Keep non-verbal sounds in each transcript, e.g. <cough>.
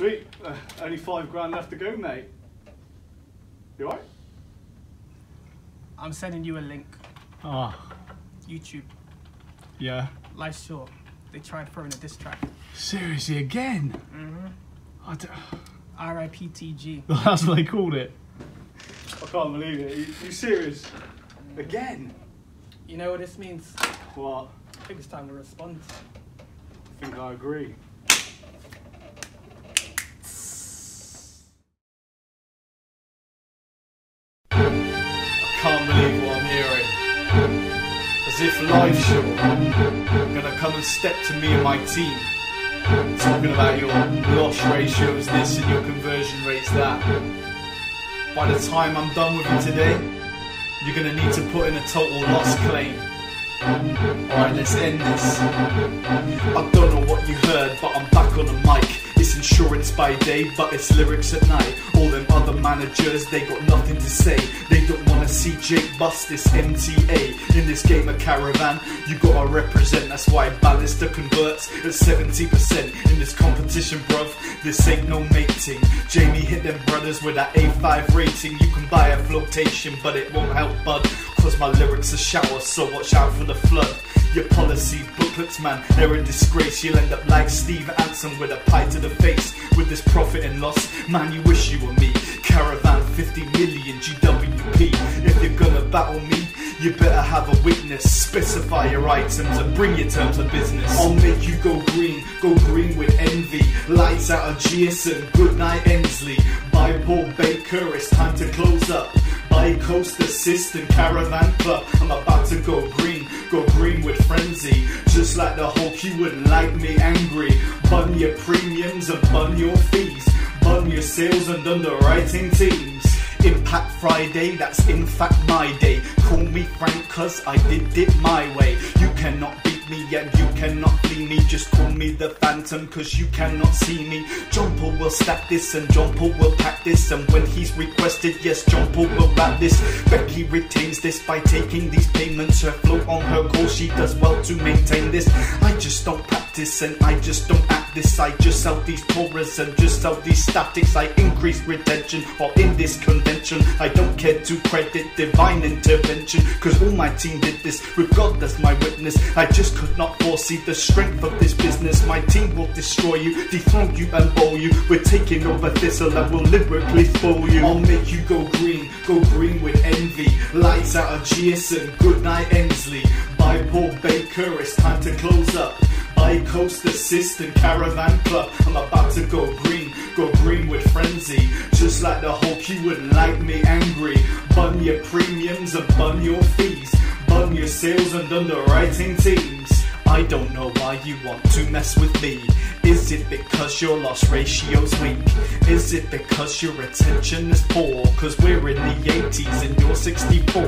Sweet. Uh, only five grand left to go, mate. You alright? I'm sending you a link. Ah, YouTube. yeah. Life's short. They tried throwing a diss track. Seriously, again? Mm-hmm. I d- R.I.P.T.G. <laughs> That's what they called it. I can't believe it. You, you serious? Again? You know what this means? What? I think it's time to respond. I think I agree. If life show gonna come and step to me and my team. Talking about your loss ratios, this and your conversion rates, that. By the time I'm done with you today, you're gonna need to put in a total loss claim. Alright, let's end this. I don't know what you heard, but I'm back on the mic. It's insurance by day, but it's lyrics at night. All them other managers, they got nothing to say. They don't wanna see Jake bust this MTA. In this game of caravan, you gotta represent. That's why Ballista converts at 70% in this competition, bruv. This ain't no mating. Jamie hit them brothers with that A5 rating. You can buy a flotation, but it won't help, bud. Cause my lyrics are shower, so watch out for the flood. Your policy booklets, man, they're a disgrace. You'll end up like Steve Anson with a pie to the face. With this profit and loss, man, you wish you were me. Caravan 50 million GWP. If you're gonna battle me, you better have a witness. Specify your items and bring your terms of business. I'll make you go green, go green with envy. Lights out of GSN, good night Ensley. By Paul Baker, it's time to close up. By Coast Assist and Caravan Club, I'm about to go green, go green with frenzy. Just like the Hulk, you wouldn't like me angry. Bun your premiums and bun your fees. Bun your sales and underwriting teams. Impact Friday, that's in fact my day. Call me Frank, cause I did it my way. You cannot beat me and you cannot flee me. Just call me the Phantom, cause you cannot see me. Paul will stack this and Paul will pack this. And when he's requested, yes, Paul will rap this. Becky retains this by taking these payments. Her float on her call, she does well to maintain this. I just don't practice and I just don't act this. I just sell these tourers and just sell these statics. I increase retention while in this convention. I don't care to credit divine intervention. Cause all my team did this with God as my witness. I just could not foresee the strength of this business. My team will destroy you, dethrone you and bowl you. We're taking over Thistle and we'll lyrically spoil you. I'll make you go green, go green with envy. Lights out of GSN, good night Ensley. By Paul Baker, it's time to close up. By Coast Assist and Caravan Club, I'm about to go green, go green with frenzy. Just like the Hulk, you wouldn't like me angry. Bun your premiums and bun your fees. Bun your sales and underwriting teams. I don't know why you want to mess with me. Is it because your loss ratio's weak? Is it because your retention is poor? Cause we're in the 80s and you're 64.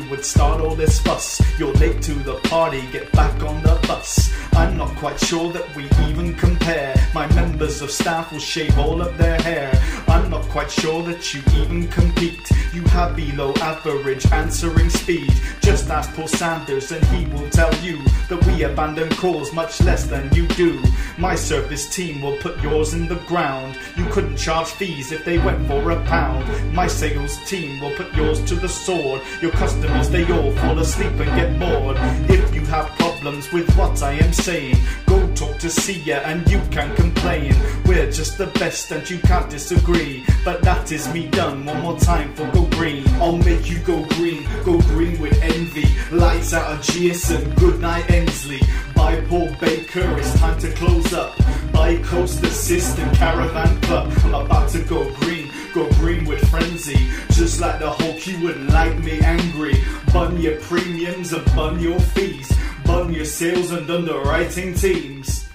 You would start all this fuss. You're late to the party, get back on the bus. I'm not quite sure that we even compare. My members of staff will shave all of their hair. Quite sure that you even compete. You have below average answering speed. Just ask Paul Sanders and he will tell you that we abandon calls much less than you do. My service team will put yours in the ground. You couldn't charge fees if they went for a pound. My sales team will put yours to the sword. Your customers, they all fall asleep and get bored. If you have problems with what I am saying, go talk to Sia and you can complain. We're just the best and you can't disagree. But that is me done. One more time for Go Green. I'll make you go green, go green with envy. Lights out of GSN, good night Ensley. By Paul Baker, it's time to close up. By Coast and Caravan Club, I'm about to go green, go green with frenzy. Just like the Hulk, you wouldn't like me angry. Bun your premiums and bun your fees. Bun your sales and underwriting teams.